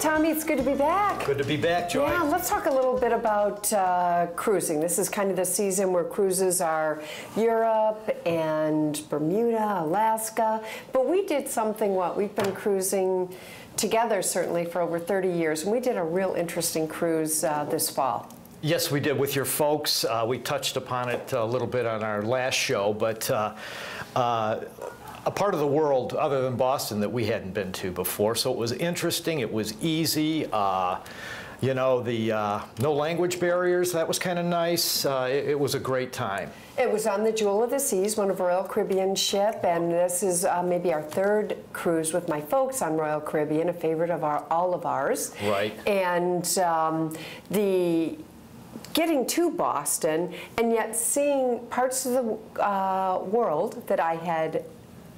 Tommy. It's good to be back. Good to be back, Joy. Yeah, let's talk a little bit about uh, cruising. This is kind of the season where cruises are Europe and Bermuda, Alaska. But we did something, what? We've been cruising together certainly for over 30 years, and we did a real interesting cruise uh, this fall. Yes, we did with your folks. Uh, we touched upon it a little bit on our last show, but uh, uh, a part of the world other than Boston that we hadn't been to before. So it was interesting. It was easy. Uh, you know, the uh, no language barriers, that was kind of nice. Uh, it, it, was a great time. It was on the Jewel of the Seas, one of Royal Caribbean ship, and this is uh, maybe our third cruise with my folks on Royal Caribbean, a favorite of our, all of ours. Right. And um, the getting to Boston and yet seeing parts of the uh, world that I had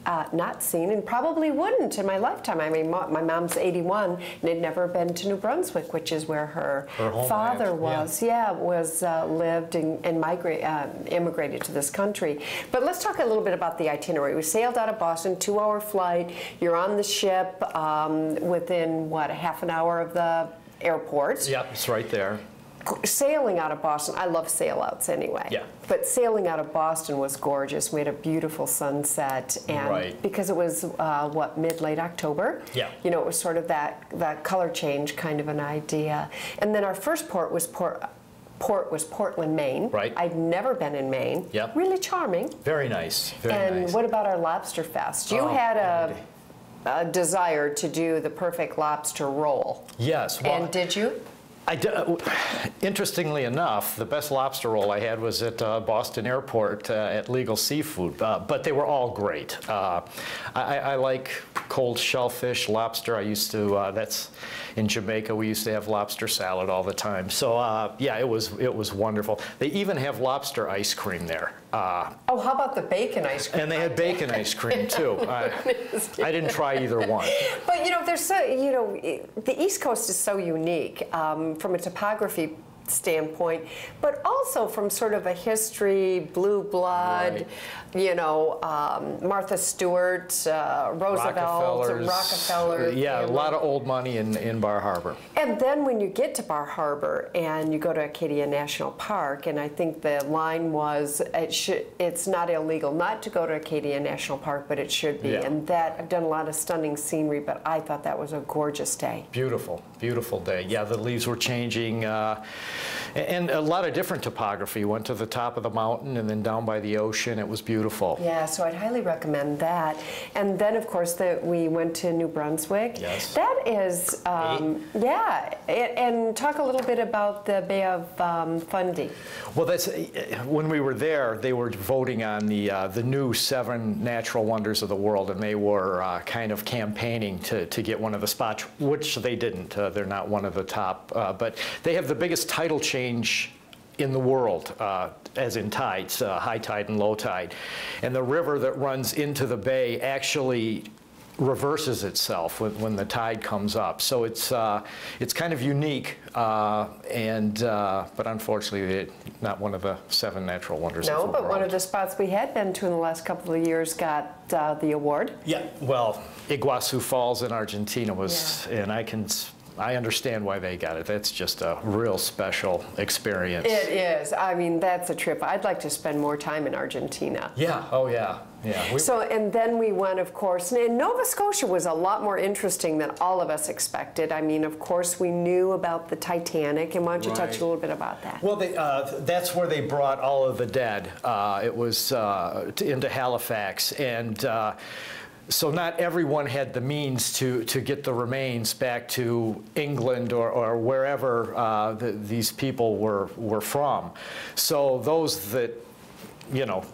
uh, not seen and probably wouldn't in my lifetime. I mean, my mom's 81 and had never been to New Brunswick, which is where her, her father was. Yeah, yeah was uh, lived and, and migrate, uh, immigrated to this country. But let's talk a little bit about the itinerary. We sailed out of Boston, two-hour flight. You're on the ship um, within what a half an hour of the airport. Yep, it's right there sailing out of Boston, I love sailouts anyway. Yeah. But sailing out of Boston was gorgeous. We had a beautiful sunset, and right. because it was uh, what mid late October. Yeah. You know, it was sort of that that color change kind of an idea. And then our first port was Port. Port was Portland, Maine. Right. I'd never been in Maine. Yep. Really charming. Very nice. Very and nice. what about our lobster fest? You oh, had a, a, desire to do the perfect lobster roll. Yes. Well, and did you? Uh, interestingly enough, the best lobster roll I had was at uh, Boston Airport uh, at Legal Seafood, uh, but they were all great. Uh, I, I, like cold shellfish, lobster. I used to, uh, that's in Jamaica, we used to have lobster salad all the time. So yeah, it was, it was wonderful. They even have lobster ice cream there. oh, how about the bacon ice cream? And they had bacon ice cream too. I didn't try either one. But you know, there's so, you know, the East Coast is so unique. Um, from a topography standpoint, but also from sort of a history, blue blood, right. you know, um, Martha Stewart, uh, Roosevelt, Rockefellers, Rockefeller. Yeah, family. a lot of old money in, in Bar Harbor. And then when you get to Bar Harbor and you go to Acadia National Park, and I think the line was, it should, it's not illegal not to go to Acadia National Park, but it should be. Yeah. And that, I've done a lot of stunning scenery, but I thought that was a gorgeous day. Beautiful, beautiful day. Yeah, the leaves were changing. Uh, and a lot of different topography. Went to the top of the mountain and then down by the ocean. It was beautiful. Yeah, so I'd highly recommend that. And then, of course, that we went to New Brunswick. Yes. That is, um, yeah. And talk a little bit about the Bay of um, Fundy. Well, that's when we were there. They were voting on the uh, the new seven natural wonders of the world, and they were uh, kind of campaigning to to get one of the spots, which they didn't. Uh, they're not one of the top, uh, but they have the biggest tidal change change in the world, uh, as in tides, uh, high tide and low tide. And the river that runs into the bay actually reverses itself when, when the tide comes up. So it's, uh, it's kind of unique, uh, and, uh, but unfortunately it, not one of the seven natural wonders no, of the world. No, but one of the spots we had been to in the last couple of years got uh, the award. Yeah, well, Iguazu Falls in Argentina was, yeah. and I can I understand why they got it. That's just a real special experience. It is. I mean, that's a trip. I'd like to spend more time in Argentina. Yeah. Oh, yeah. Yeah. We, so, and then we went, of course, and Nova Scotia was a lot more interesting than all of us expected. I mean, of course, we knew about the Titanic, and why don't you right. touch a little bit about that? Well, they, uh, that's where they brought all of the dead. Uh, it was uh, into Halifax, and uh, so not everyone had the means to, to get the remains back to England or, or wherever uh, the, these people were, were from. So those that, you know,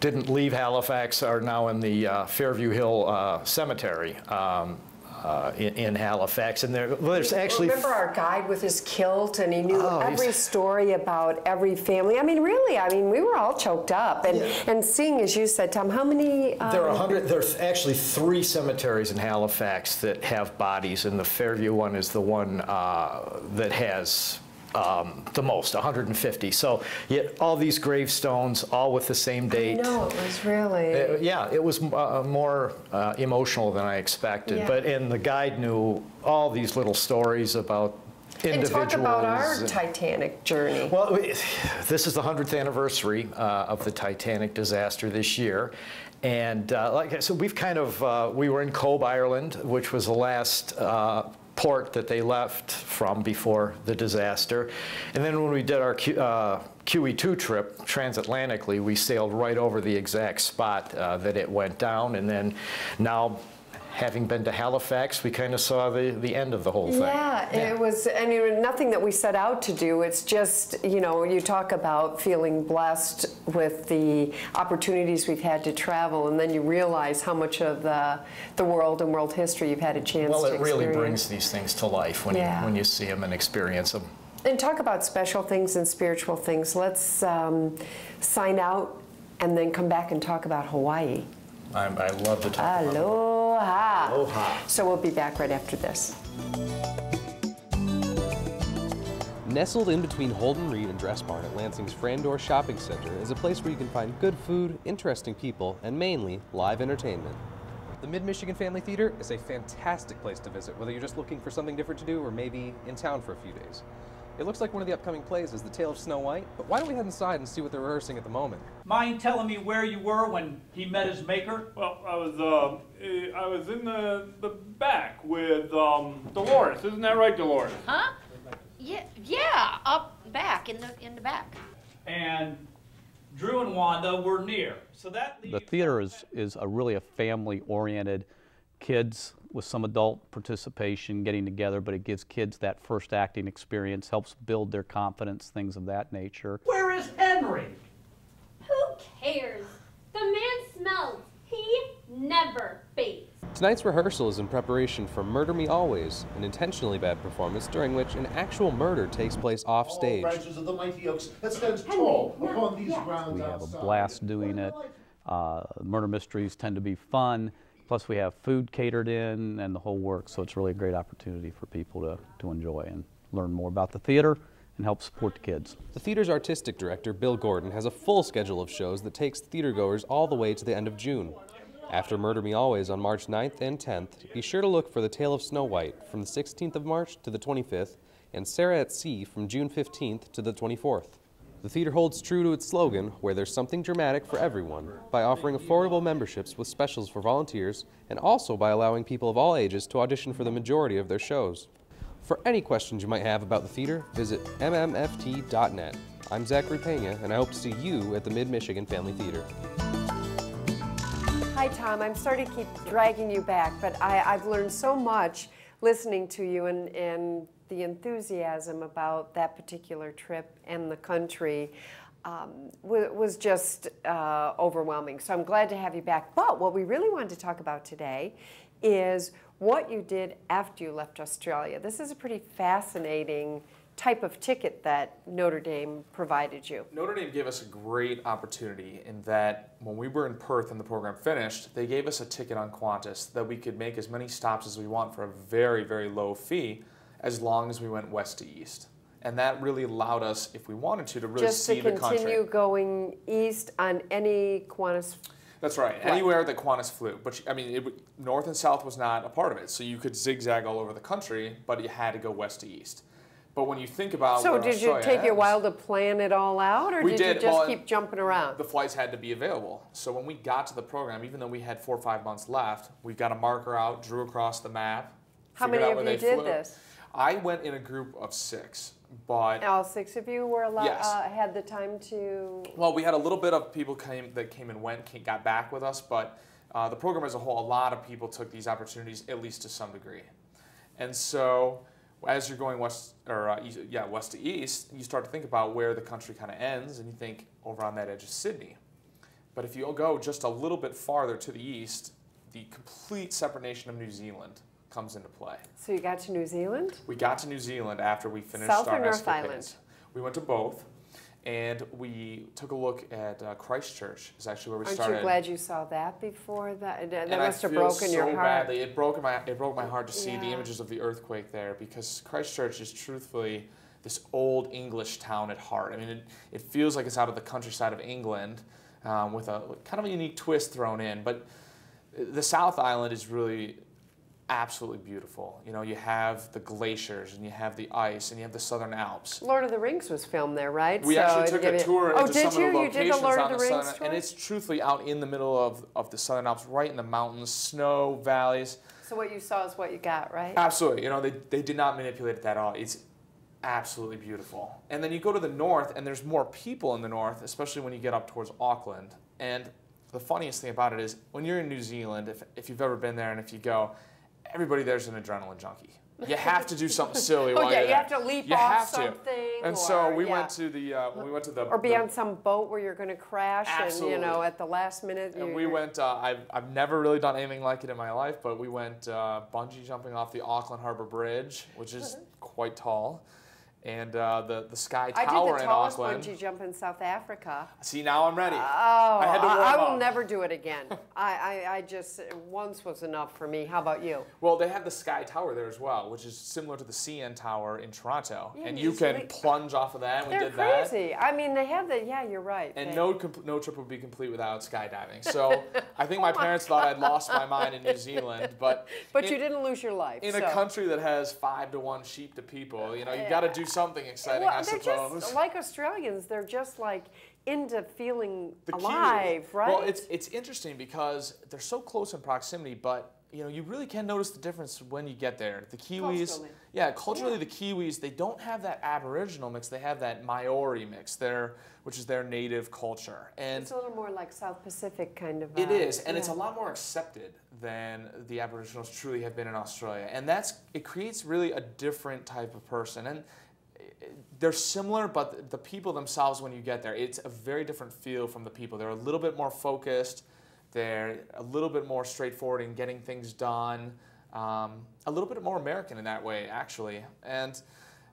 didn't leave Halifax are now in the uh, Fairview Hill uh, Cemetery. Um, uh, in, in, Halifax, and there, well, there's actually. Remember our guide with his kilt, and he knew oh, every story about every family. I mean, really, I mean, we were all choked up, and yeah. and seeing, as you said, Tom, how many? Um, there are hundred. There's actually three cemeteries in Halifax that have bodies, and the Fairview one is the one uh, that has um, the most, 150. So yet all these gravestones, all with the same date. No, it was really. Uh, yeah, it was uh, more uh, emotional than I expected. Yeah. But and the guide knew all these little stories about and talk about our Titanic journey. well, this is the 100th anniversary uh, of the Titanic disaster this year. And uh, like I said, we've kind of, uh, we were in Cobh, Ireland, which was the last uh, port that they left from before the disaster. And then when we did our Q, uh, QE2 trip transatlantically, we sailed right over the exact spot uh, that it went down. And then now, having been to Halifax, we kind of saw the, the end of the whole thing. Yeah, it was, I mean, nothing that we set out to do. It's just, you know, you talk about feeling blessed with the opportunities we've had to travel, and then you realize how much of the, the world and world history you've had a chance Well, to Well, it really experience. brings these things to life when, Yeah. you, when you see them and experience them. And talk about special things and spiritual things. Let's um, sign out and then come back and talk about Hawaii. I'm, I love to talk about Aloha. Aloha. So we'll be back right after this. Nestled in between Holden Reid and Dress Barn at Lansing's Frandor Shopping Center is a place where you can find good food, interesting people, and mainly live entertainment. The Mid Michigan Family Theater is a fantastic place to visit, whether you're just looking for something different to do or maybe in town for a few days. It looks like one of the upcoming plays is The Tale of Snow White, but why don't we head inside and see what they're rehearsing at the moment? Mind telling me where you were when he met his maker? Well, I was uh, I was in the the back with um, Dolores. Isn't that right, Dolores? Huh? Yeah, yeah, up back in the in the back. And Drew and Wanda were near. So that The theater is, is a really a family-oriented, kids with some adult participation getting together, but it gives kids that first acting experience, helps build their confidence, things of that nature. Where is Henry? Who cares? The man smells. He never bathes. Tonight's rehearsal is in preparation for Murder Me Always, an intentionally bad performance during which an actual murder takes place off stage. All branches of the mighty oaks that stand tall upon these grounds We have a blast doing it. Uh, murder mysteries tend to be fun. Plus, we have food catered in and the whole works, so it's really a great opportunity for people to, to enjoy and learn more about the theater and help support the kids. The theater's artistic director, Bill Gordon, has a full schedule of shows that takes theatergoers all the way to the end of June. After Murder Me Always on March 9th and 10th, be sure to look for The Tale of Snow White from the 16th of March to the 25th, and Sarah at Sea from June 15th to the 24th. The theater holds true to its slogan, where there's something dramatic for everyone, by offering affordable memberships with specials for volunteers, and also by allowing people of all ages to audition for the majority of their shows. For any questions you might have about the theater, visit mmft.net. I'm Zachary Pena, and I hope to see you at the Mid Michigan Family Theater. Hi, Tom. I'm sorry to keep dragging you back, but I, I've learned so much listening to you and, and the enthusiasm about that particular trip and the country um, wa- was just uh, overwhelming. So I'm glad to have you back. But what we really wanted to talk about today is what you did after you left Australia. This is a pretty fascinating type of ticket that Notre Dame provided you. Notre Dame gave us a great opportunity in that when we were in Perth and the program finished, they gave us a ticket on Qantas that we could make as many stops as we want for a very, very low fee as long as we went west to east. And that really allowed us, if we wanted to, to really Just see to the country. Just continue going east on any Qantas That's right. Anywhere that Qantas flew, but I mean, it, north and south was not a part of it. So you could zigzag all over the country, but you had to go west to east. But when you think about So did you Australia take a while to plan it all out, or We did, did, you just well, keep jumping around? the flights had to be available. So when we got to the program, even though we had four or five months left, we got a marker out, drew across the map. How many of you did flew. this? I went in a group of six, but All six of you were allowed, Yes. uh, had the time to. well, we had a little bit of people came that came and went, came, got back with us, but uh, the program as a whole, a lot of people took these opportunities at least to some degree, and so as you're going west or uh, east, yeah west to east, you start to think about where the country kind of ends, and you think over on that edge of Sydney. But if you go just a little bit farther to the east, the complete separate nation of New Zealand comes into play. So you got to New Zealand? We got to New Zealand after we finished South our or North escapades. Island? We went to both, and we took a look at uh, Christchurch. Is actually where we Aren't started. you glad you saw that before that? That and must I have broken so your heart. badly. It broke my it broke my heart to see the images of the earthquake there because Christchurch is truthfully this old English town at heart. I mean, it, it feels like it's out of the countryside of England um, with a kind of a unique twist thrown in. But the South Island is really absolutely beautiful. You know, you have the glaciers and you have the ice and you have the Southern Alps. Lord of the Rings was filmed there, right? We So actually took a tour oh, into did some you? of the You did locations the Lord on of the the Rings Southern, tour? and it's truthfully out in the middle of, of the Southern Alps, right in the mountains, snow, valleys. So what you saw is what you got, right? Absolutely. You know, they, they did not manipulate it at all. It's absolutely beautiful. And then you go to the north, and there's more people in the north, especially when you get up towards Auckland. And the funniest thing about it is when you're in New Zealand, if, if you've ever been there and if you go, everybody there's an adrenaline junkie. You have to do something silly Oh, while yeah, you're you there. have to leap you off have to. something, And so we yeah. went to the uh, we went to the Or be the- on some boat where you're going to crash, and you know, at the last minute. And we went. Uh, I've I've never really done anything like it in my life, but we went uh, bungee jumping off the Auckland Harbor Bridge, which is quite tall, and uh, the the Sky Tower in Auckland. I did the tallest bungee jump in South Africa. See, now I'm ready. Oh, I had to warm I will never do it again. I, I, I just once was enough for me. How about you? Well, they have the Sky Tower there as well, which is similar to the CN Tower in Toronto, Yeah, and you you can leap- plunge off of that. and We They're did that. crazy. I mean, they have the. Yeah, you're right. And They- no, no trip would be complete without skydiving. So I think my Oh my parents thought I'd lost my mind in New Zealand, but But in- you didn't lose your life. in so. a country that has five to one sheep to people, you know, you've got to do something exciting, well, I they're suppose. just like Australians. They're just like into feeling The Kiwi- alive, right? Well, it's it's interesting because they're so close in proximity, but you know, you really can notice the difference when you get there. The Kiwis, Culturally. yeah, culturally, the Kiwis they don't have that Aboriginal mix; they have that Maori mix, there, which is their native culture, and it's a little more like South Pacific kind of. It uh, is, and it's a lot more accepted than the Aboriginals truly have been in Australia, and that's it creates really a different type of person, and they're similar, but the people themselves, when you get there, it's a very different feel from the people. They're a little bit more focused, they're a little bit more straightforward in getting things done, um, a little bit more American in that way, actually, and.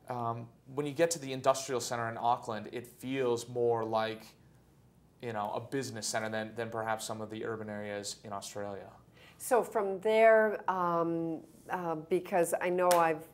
Um, when you get to the industrial center in Auckland, it feels more like you know, a business center than, than perhaps some of the urban areas in Australia. So from there, um, uh, because I know I've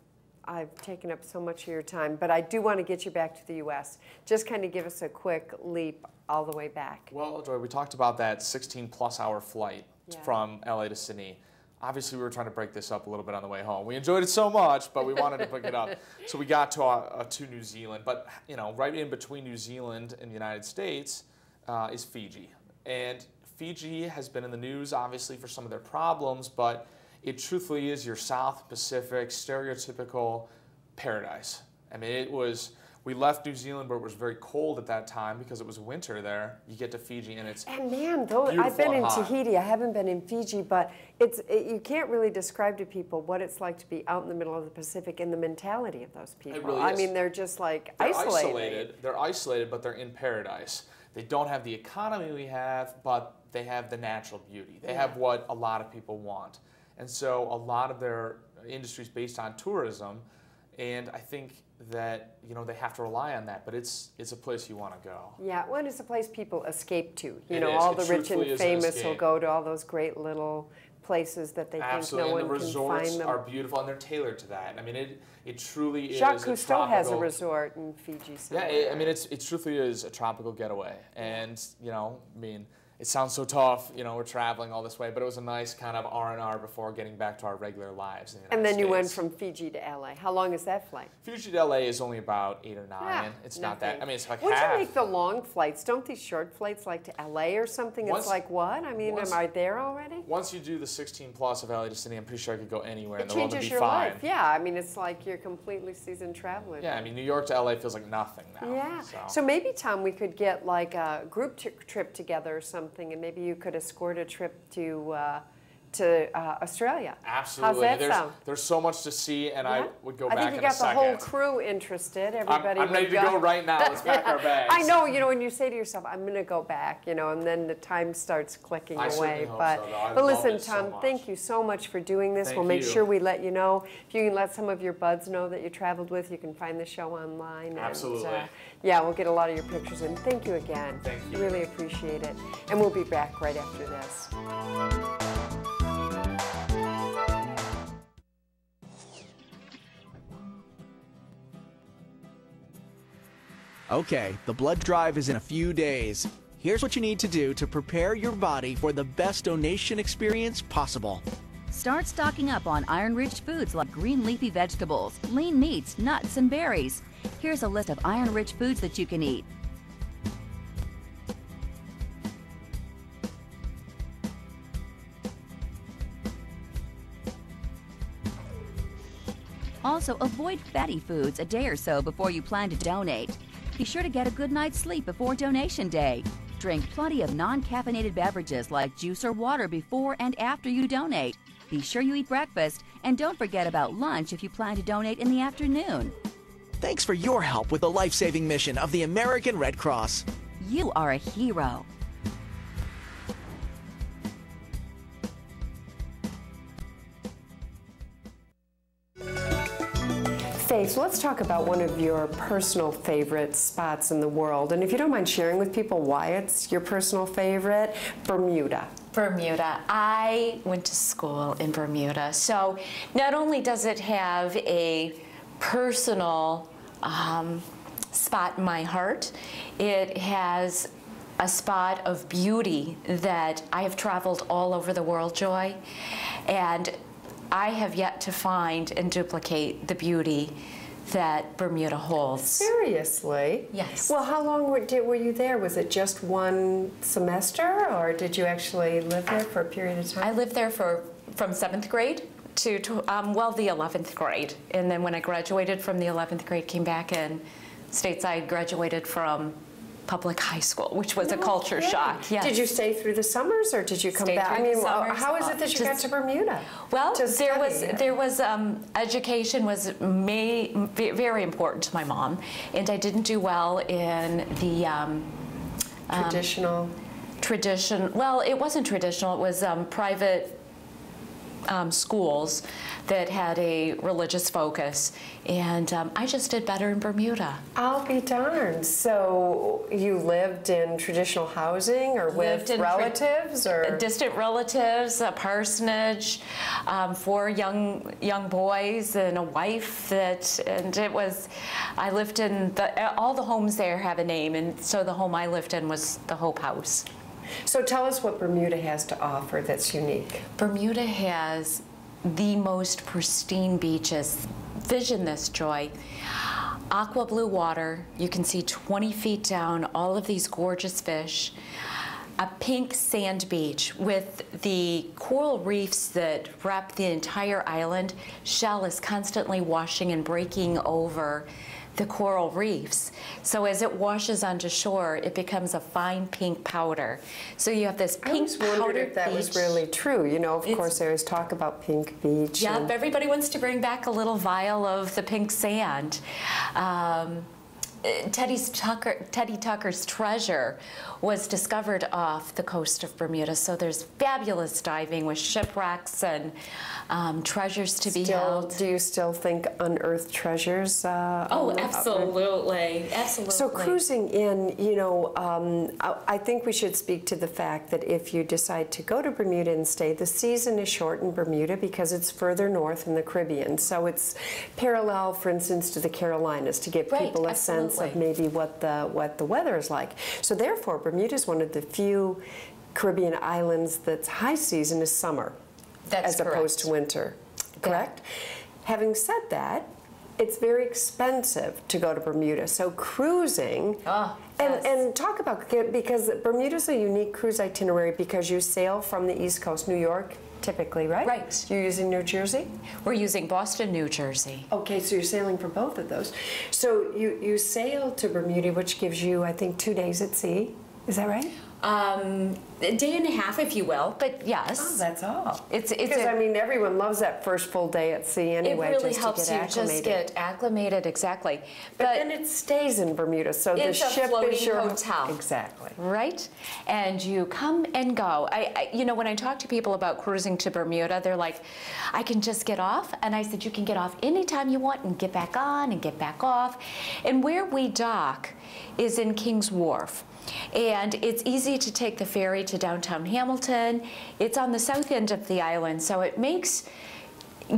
I've taken up so much of your time, but I do want to get you back to the U.S. Just kind of give us a quick leap all the way back. Well, Joy, we talked about that 16 plus hour flight Yeah. from LA to Sydney. Obviously, we were trying to break this up a little bit on the way home. We enjoyed it so much, but we wanted to pick it up. So we got to, uh, to New Zealand. But, you know, right in between New Zealand and the United States uh, is Fiji. And Fiji has been in the news, obviously, for some of their problems, but it truthfully is your South Pacific stereotypical paradise. I mean, it was. We left New Zealand where it was very cold at that time because it was winter there. You get to Fiji and it's And man, though I've been in hot. Tahiti, I haven't been in Fiji, but it's it, you can't really describe to people what it's like to be out in the middle of the Pacific and the mentality of those people. really I mean, they're just like they're isolated. isolated. They're isolated, but they're in paradise. They don't have the economy we have, but they have the natural beauty. They have what a lot of people want. And so a lot of their industry is based on tourism, and I think that you know they have to rely on that. But it's it's a place you want to go. Yeah, well, it's a place people escape to. You It know, is. all It the rich and an famous will go to all those great little places that they Absolutely, think no and one can find them. the resorts are beautiful, and they're tailored to that. I mean, it it truly Jacques is. Cousteau has a resort in Fiji. Yeah, it, I mean, it's it truthfully is a tropical getaway, and you know, I mean, it sounds so tough. You know, we're traveling all this way, but it was a nice kind of R and R before getting back to our regular lives. In the and then you went from Fiji to LA. How long is that flight? Fiji to LA is only about eight or nine. Yeah, it's not that. I mean, it's like Once half. you make the long flights, don't these short flights like to LA or something? Once- it's like what? I mean, once- am I there already? Once you do the 16 plus of LA to Sydney, I'm pretty sure I could go anywhere It in the world and changes be your fine. life. Yeah, I mean, it's like you're completely seasoned traveler. Yeah, I mean, New York to LA feels like nothing now. Yeah. So, So maybe Tom, we could get like a group t- trip together or something, and maybe you could escort a trip to uh, to uh, Australia. absolutely. How's that there's, sound? there's so much to see, and I would go I back I think you got the whole crew interested. Everybody. I'm ready would to go right now. Let's pack our bags. I know, you know, when you say to yourself, "I'm going to go back," you know, and then the time starts clicking I away. but so. But listen, so Tom, much. thank you so much for doing this. Thank we'll make you. sure we let you know. If you can let some of your buds know that you traveled with, you can find the show online. Absolutely. And, uh, yeah, we'll get a lot of your pictures in. Thank you again. Thank you. Really appreciate it. And we'll be back right after this. Okay, the blood drive is in a few days. Here's what you need to do to prepare your body for the best donation experience possible. Start stocking up on iron rich foods like green leafy vegetables, lean meats, nuts, and berries. Here's a list of iron rich foods that you can eat. Also, avoid fatty foods a day or so before you plan to donate. Be sure to get a good night's sleep before donation day. Drink plenty of non caffeinated beverages like juice or water before and after you donate. Be sure you eat breakfast and don't forget about lunch if you plan to donate in the afternoon. Thanks for your help with the life saving mission of the American Red Cross. You are a hero. Faith, let's talk about one of your personal favorite spots in the world. And if you don't mind sharing with people why it's your personal favorite, Bermuda. Bermuda. I went to school in Bermuda. So not only does it have a personal um, spot in my heart, it has a spot of beauty that I have traveled all over the world, Joy. And I have yet to find and duplicate the beauty that Bermuda holds. Seriously? Yes. Well, how long were, did, were you there? Was it just one semester, or did you actually live there for a period of time? I lived there for from seventh grade to, to um, well, the 11th grade. And then when I graduated from the 11th grade, came back and stateside graduated from public high school, which was a culture Okay. shock. Yes. Did you stay through the summers, or did you come Stayed back? I mean, how is it that you got to Bermuda? Well, to there was there was um, education was may, very important to my mom, and I didn't do well in the um, um, Traditional. tradition. Well, it wasn't traditional. It was um, private um, schools that had a religious focus, and um, I just did better in Bermuda. I'll be darned. So you lived in traditional housing, or with relatives, or distant relatives, a parsonage, um, four young young boys, and a wife. That and it was. I lived in the all the homes there have a name, and so the home I lived in was the Hope House. So tell us what Bermuda has to offer that's unique. Bermuda has the most pristine beaches. Vision this, Joy. Aqua blue water. You can see 20 feet down all of these gorgeous fish. A pink sand beach with the coral reefs that wrap the entire island. Shell is constantly washing and breaking over the coral reefs. So as it washes onto shore, it becomes a fine pink powder. So you have this I pink wondered powdered if that was really true. You know, of It's- course, there is talk about Pink Beach. Yep, everybody wants to bring back a little vial of the pink sand. Um, Teddy's Tucker, Teddy Tucker's treasure was discovered off the coast of Bermuda. So there's fabulous diving with shipwrecks and um, treasures to be Still, held. do you still think unearthed treasures? Uh, Oh, on the- absolutely, absolutely. So cruising in, you know, um, I, I think we should speak to the fact that if you decide to go to Bermuda and stay, the season is short in Bermuda because it's further north in the Caribbean. So it's parallel, for instance, to the Carolinas to give Right, people a sense of maybe what the what the weather is like. So therefore, Bermuda is one of the few Caribbean islands that's high season is summer, That's as opposed to winter. Correct. Having said that, it's very expensive to go to Bermuda. So cruising, ah, and, yes. and talk about because Bermuda's a unique cruise itinerary because you sail from the East Coast, New York, typically, right? Right. You're using New Jersey. We're using Boston, New Jersey. Okay, so you're sailing for both of those. So you you sail to Bermuda, which gives you, I think, two days at sea. Is that right? Um, a day and a half, if you will, but yes. Oh, that's all. It's it's Because a, I mean, everyone loves that first full day at sea anyway. it really just helps to you get just acclimated. get acclimated, exactly. But, then it stays in Bermuda, so the It's a ship floating is your hotel. Exactly. right? And you come and go. I, I, you know, when I talk to people about cruising to Bermuda, they're like, "I can just get off," and I said, "You can get off anytime you want and get back on and get back off." And where we dock is in Kings Wharf. And it's easy to take the ferry to downtown Hamilton. It's on the south end of the island, so it makes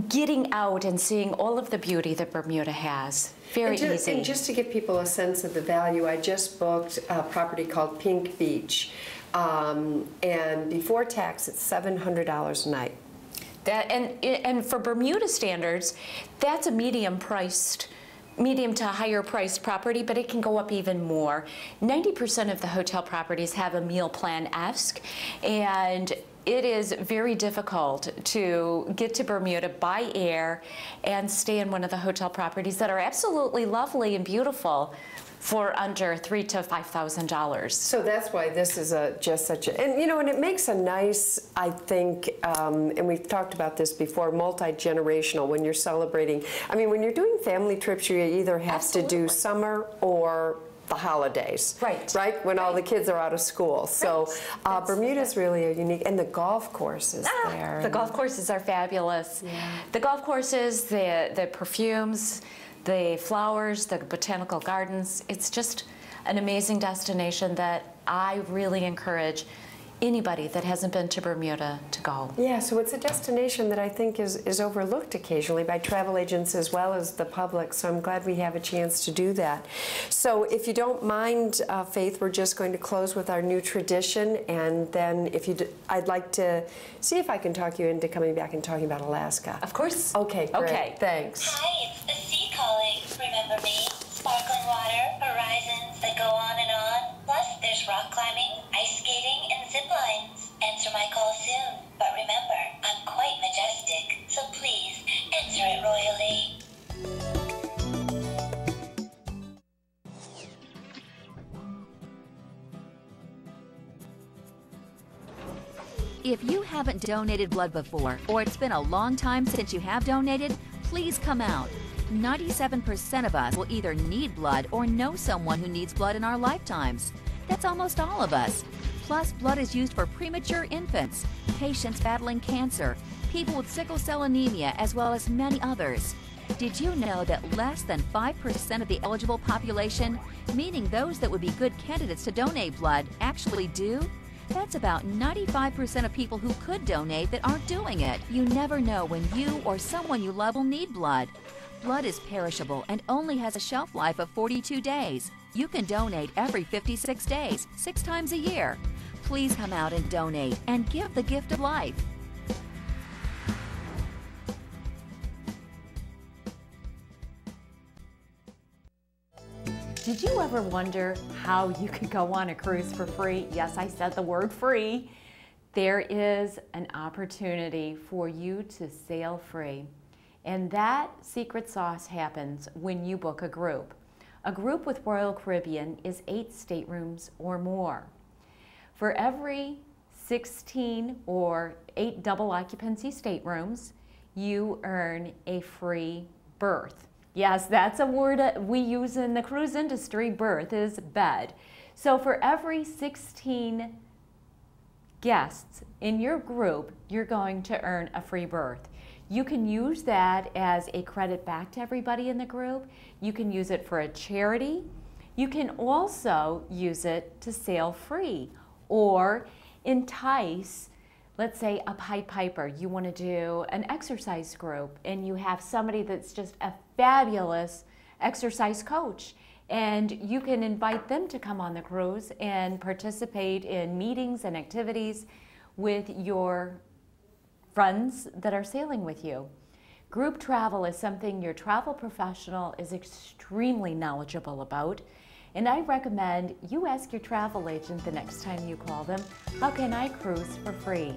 getting out and seeing all of the beauty that Bermuda has. Very and easy. And just to give people a sense of the value, I just booked a property called Pink Beach. Um, and before tax, it's $700 a night. That and and for Bermuda standards, that's a medium priced medium to higher priced property, but it can go up even more. 90% of the hotel properties have a meal plan-esque, and it is very difficult to get to Bermuda by air and stay in one of the hotel properties that are absolutely lovely and beautiful for under three to five thousand dollars. So that's why this is a just such a and you know and it makes a nice I think um, and we've talked about this before multi generational when you're celebrating. I mean when you're doing family trips you either have to do summer or the holidays. Right. Right? When all the kids are out of school. So uh, Bermuda's really a unique, and the golf courses there. Ah, The golf courses are fabulous. The golf courses, the the perfumes, the flowers, the botanical gardens. It's just an amazing destination that I really encourage anybody that hasn't been to Bermuda to go. Yeah, so it's a destination that I think is, is overlooked occasionally by travel agents as well as the public, so I'm glad we have a chance to do that. So if you don't mind, uh, Faith, we're just going to close with our new tradition, and then if you, I'd like to see if I can talk you into coming back and talking about Alaska. Of course. Okay, great. Okay. Thanks. Hi, it royally. If you haven't donated blood before, or it's been a long time since you have donated, please come out. 97% of us will either need blood or know someone who needs blood in our lifetimes. That's almost all of us. Plus, blood is used for premature infants, patients battling cancer, people with sickle cell anemia, as well as many others. Did you know that less than 5% of the eligible population, meaning those that would be good candidates to donate blood, actually do? That's about 95% of people who could donate that aren't doing it. You never know when you or someone you love will need blood. Blood is perishable and only has a shelf life of 42 days. You can donate every 56 days, six times a year. Please come out and donate and give the gift of life. Did you ever wonder how you could go on a cruise for free? Yes, I said the word free. There is an opportunity for you to sail free. And that secret sauce happens when you book a group. A group with Royal Caribbean is eight staterooms or more. For every 16 or eight double occupancy staterooms, you earn a free berth. Yes, that's a word we use in the cruise industry. Berth is bed. So for every 16 guests in your group, you're going to earn a free berth. You can use that as a credit back to everybody in the group. You can use it for a charity. You can also use it to sail free or entice, let's say, a Pied Piper. You want to do an exercise group and you have somebody that's just a fabulous exercise coach. And you can invite them to come on the cruise and participate in meetings and activities with your friends that are sailing with you. Group travel is something your travel professional is extremely knowledgeable about. And I recommend you ask your travel agent the next time you call them, how can I cruise for free?